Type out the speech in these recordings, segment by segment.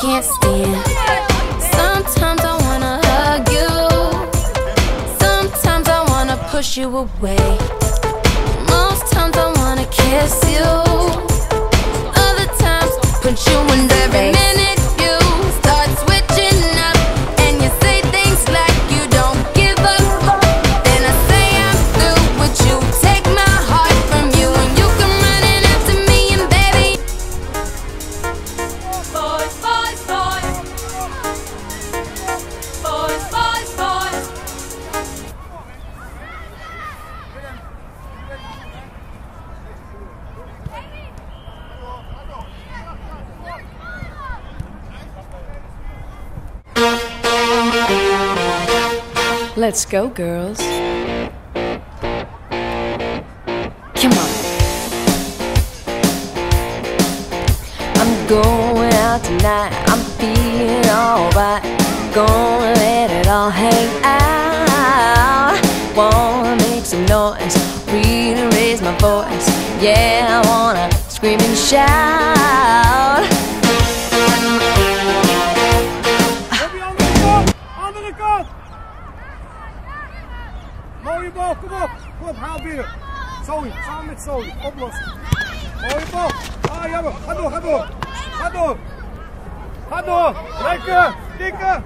can't stand. Sometimes I wanna hug you, sometimes I wanna push you away. Most times I wanna kiss you, other times put you in every minute Let's go, girls. Come on. I'm going out tonight. I'm feeling alright. Gonna let it all hang out. Wanna make some noise. Really raise my voice. Yeah, I wanna scream and shout. Mooie bal, kom op! Kom op, haal binnen. Zoe, samen met Zoe, oplossen. Mooie bal. Ah, jammer. Ga door, ga door. Ga door. Ga door. Lekker. Dikke.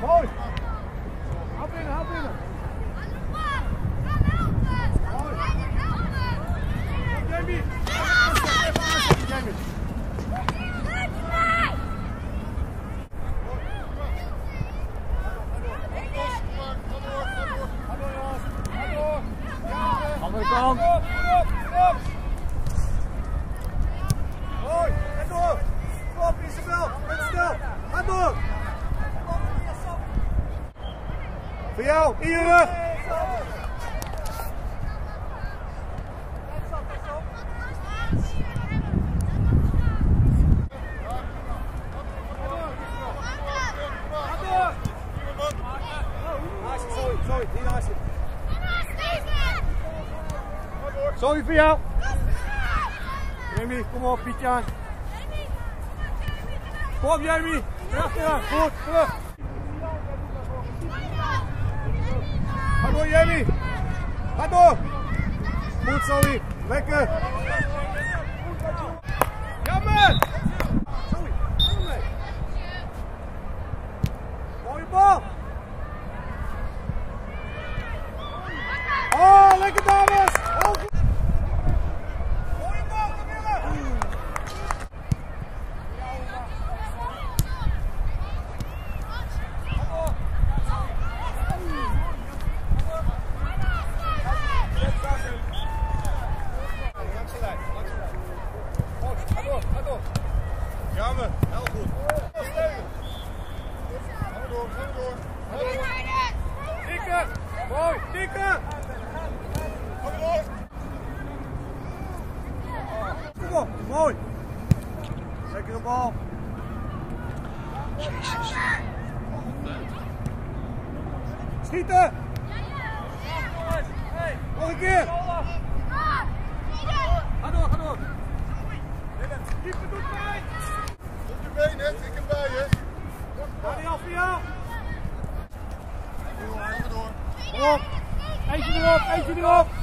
Mooi. Sorry, voor jou. Jamie, kom op, Pietje. Kom op, Jamie. Erachteraan, goed, terug. Ga door, Jamie. Ga door. Goed, sorry. Lekker. Jammer. Sorry, kom mee. Mooie bal. Oh, lekker dames! Oh, goed. Mooie bal, Camille! Langs de lijn, langs de lijn. Mooi, ga door, ga door. Jammer, heel goed. Steunen. Ga maar door, ga maar door. Ga maar door. Dikke, mooi, door. Kom op, mooi. Lekkere bal. Schieten. Nog een keer. Ga door, ga door. Doet mij. Op je been, hè? Trek hem bij, hè? Daniel, voor jou. Ga door. Kom op. Eentje erop, eentje erop. Oeh,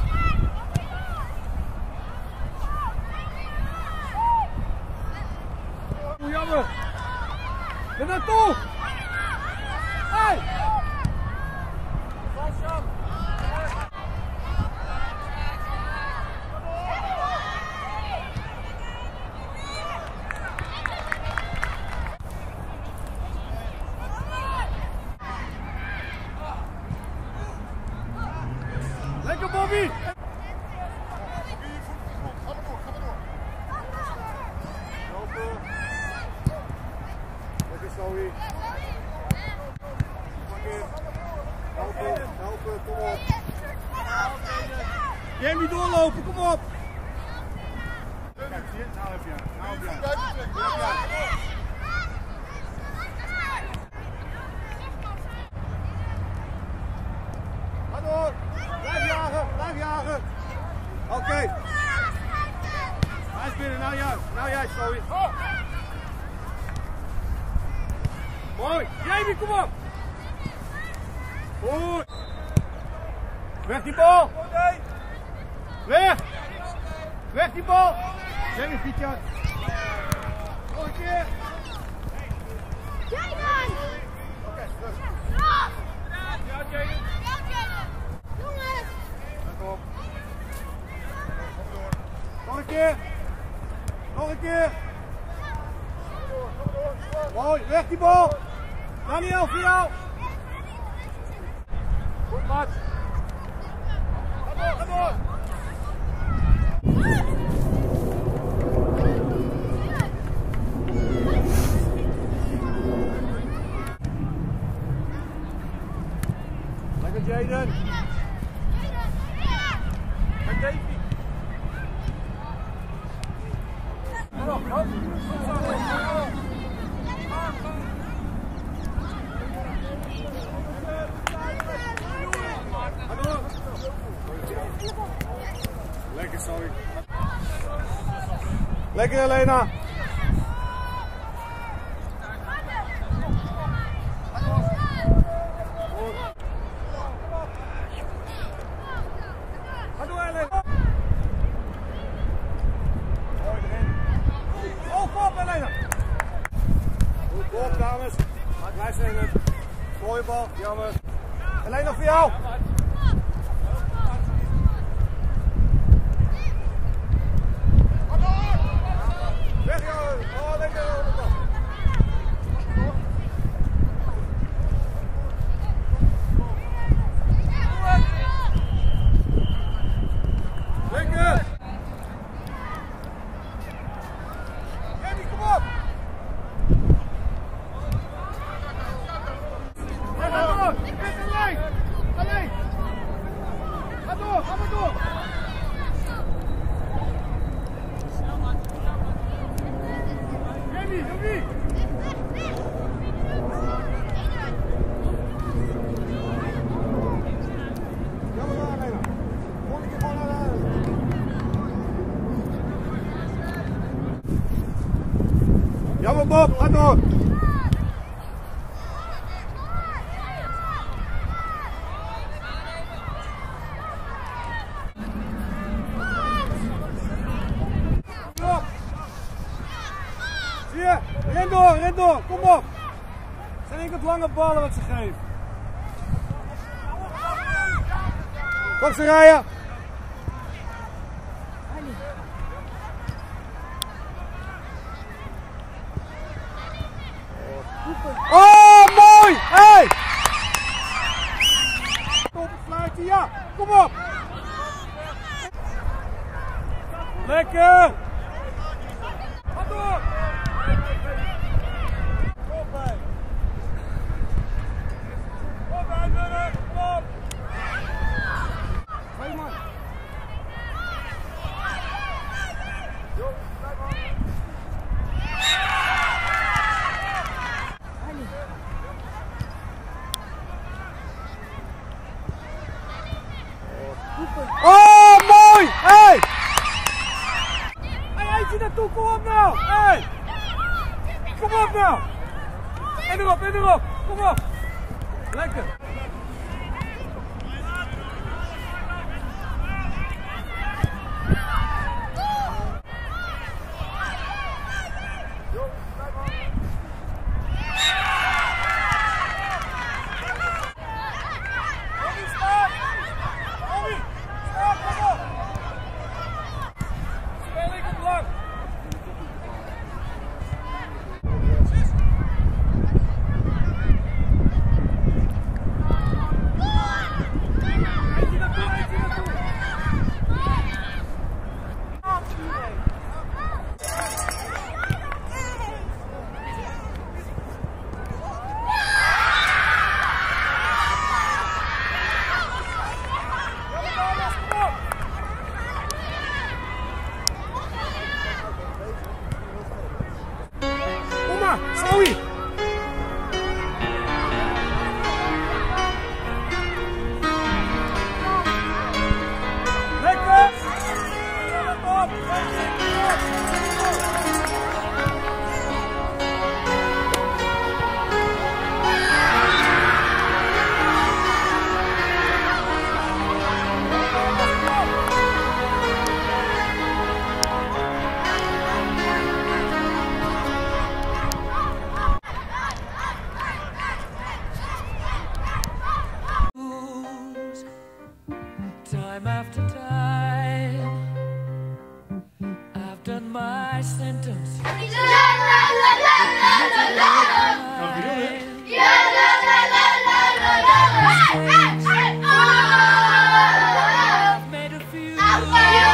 Jij doorlopen, kom op! Ga door! Blijf jagen, blijf jagen! Oké! Hij is binnen, nou jou, nou oh. jij, Zoe. Mooi! Jamie, kom op! Goed! Weg die bal! Goed, Weg. Weg die bal. Jamie, Pietje. Nog een keer. Oké. Ja. Let op. Kom door. Nog een keer. Nog een keer. Mooi, weg die bal. Daniel, voor jou. Goed, Mats. Ga door. Lekker, sorry. Lekker, Elena. Fiel! Jammer Bob, ga door. Kom op. Zie je? Ren door, ren door, kom op. Het zijn enkel lange ballen wat ze geven. Kom ze rijden. Oh, mooi! Hey! Op het fluitje, ja. Kom op. Lekker. Ga door. Kom bij. Kom bij, Burger. Kom op. Twee man. Jo, blijf hangen. Oh, mooi! Hey! Hey, eentje naartoe, kom op nou! Hey! Kom op nou! En erop, en erop! Kom op! Lekker! Empire!